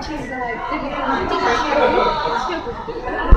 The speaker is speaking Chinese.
现在这个号码正好是